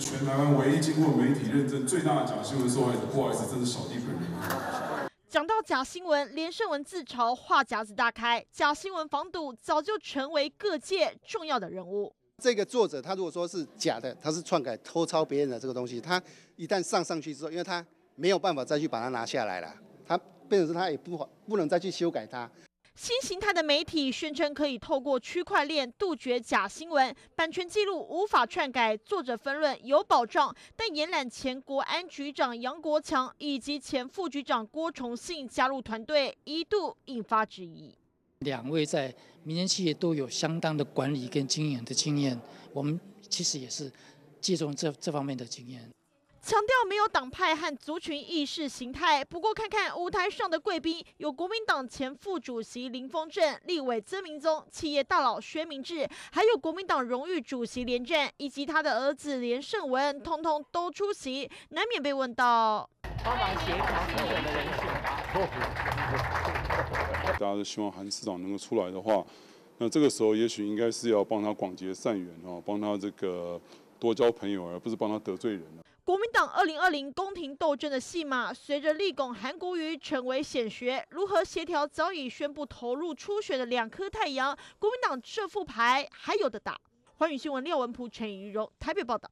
全台湾唯一经过媒体认证最大的假新闻受害者，不好意思，这是小弟本人。讲到假新闻，连胜文自嘲话匣子大开，假新闻防堵早就成为各界重要的人物。这个作者他如果说是假的，他是篡改、偷抄别人的这个东西，他一旦上上去之后，因为他没有办法再去把它拿下来了，他变成是他也不不能再去修改它。新形态的媒体宣称可以透过区块链杜绝假新闻，版权记录无法篡改，作者分论有保障。但延揽前国安局长杨国强以及前副局长郭崇信加入团队，一度引发质疑。两位在民间企业都有相当的管理跟经营的经验，我们其实也是借重这这方面的经验。强调没有党派和族群意识形态。不过，看看舞台上的贵宾，有国民党前副主席林峰正、立委曾明宗、企业大佬薛明志，还有国民党荣誉主席连战以及他的儿子连胜文，通通都出席，难免被问到帮忙协调候选的人选大家都希望韩市长能够出来的话，那这个时候也许应该是要帮他广结善缘哦，帮他这个多交朋友，而不是帮他得罪人国民党二零二零宫廷斗争的戏码，随着立拱韩国瑜成为显学，如何协调早已宣布投入初选的两颗太阳？国民党这副牌还有的打。欢迎新闻廖文普、陈怡荣台北报道。